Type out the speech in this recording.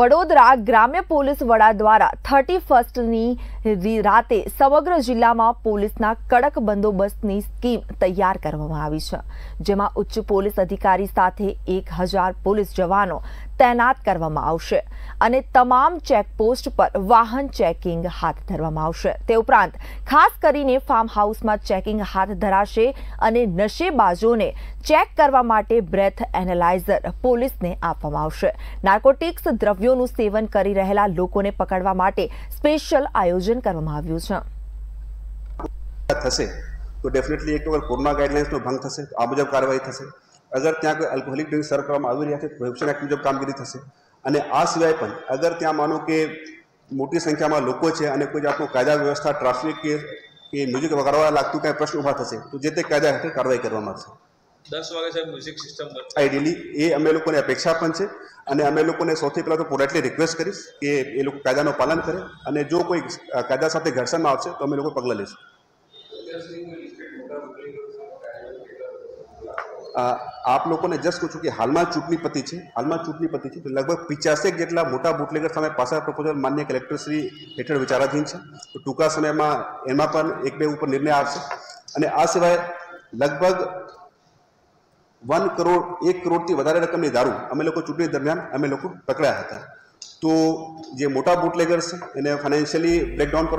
વડોદરા ગ્રામ્ય પોલીસ વડા દ્વારા થર્ટી ફર્સ્ટની રાતે સમગ્ર જિલ્લામાં પોલીસના કડક બંદોબસ્તની સ્કીમ તૈયાર કરવામાં આવી છે, જેમાં ઉચ્ચ પોલીસ અધિકારી સાથે એક હજાર પોલીસ જવાનો તૈનાત કરવામાં આવશે અને તમામ ચેકપોસ્ટ પર વાહન ચેકિંગ હાથ ધરવામાં આવશે તે ઉપરાંત ખાસ કરીને ફાર્મ હાઉસમાં ચેકિંગ હાથ ધરાશે અને નશેબાજોને ચેક કરવા માટે બ્રેથ એનાલાઇઝર પોલીસને આપવામાં આવશે નાર્કોટિક્સ દ્રવ્યોનું સેવન કરી રહેલા લોકોને પકડવા માટે સ્પેશિયલ આયોજન કરવામાં આવ્યું છે થશે તો ડેફિનેટલી એક વખત કોરોના ગાઈડલાઇન્સનો ભંગ થશે તો આ મુજબ કાર્યવાહી થશે અગર ત્યાં કોઈ આલ્કોહોલિક ડ્રિંક સર્વ કરવામાં આવી રહ્યા છે પ્રોહિબિશન એક્ટ મુજબ કામગીરી થશે. અને આ સિવાય પણ અગર ત્યાં માનો કે મોટી સંખ્યામાં લોકો છે અને કોઈ જાતનું કાયદા વ્યવસ્થા ટ્રાફિક કે કે મ્યુઝિક વગાડવા લાગતું કાંઈ પ્રશ્ન ઊભા થશે તો જે તે કાયદા હેઠળ કાર્યવાહી કરવામાં આવશે. દસ વાગે સાહેબ મ્યુઝિક સિસ્ટમ આઈડિયલી એ અમે લોકોને અપેક્ષા પણ છે અને અમે લોકોને સૌથી પહેલાં તો પોલાઇટલી રિક્વેસ્ટ કરીશ કે એ લોકો કાયદાનું પાલન કરે અને જો કોઈ કાયદા સાથે ઘર્ષણમાં આવશે તો અમે લોકો પગલાં લઈશું આપ લોકોને જસ્ટ કહું છું કે હાલમાં ચૂંટણી પતિ છે હાલમાં ચૂંટણી પતિ છે તો લગભગ પિચાસેક જેટલા મોટા બુટલેગર સામે પાછા પ્રપોઝલ માન્ય કલેક્ટરશ્રી હેઠળ વિચારાધીન છે તો ટૂંકા સમયમાં એમાં પણ એક બે ઉપર નિર્ણય આવશે અને આ સિવાય લગભગ વન કરોડ એક કરોડથી વધારે રકમની દારૂ અમે લોકો ચૂંટણી દરમિયાન અમે લોકો પકડ્યા હતા તો જે મોટા બુટલેગર્સ છે એને ફાઇનાન્શિયલી બ્રેકડાઉન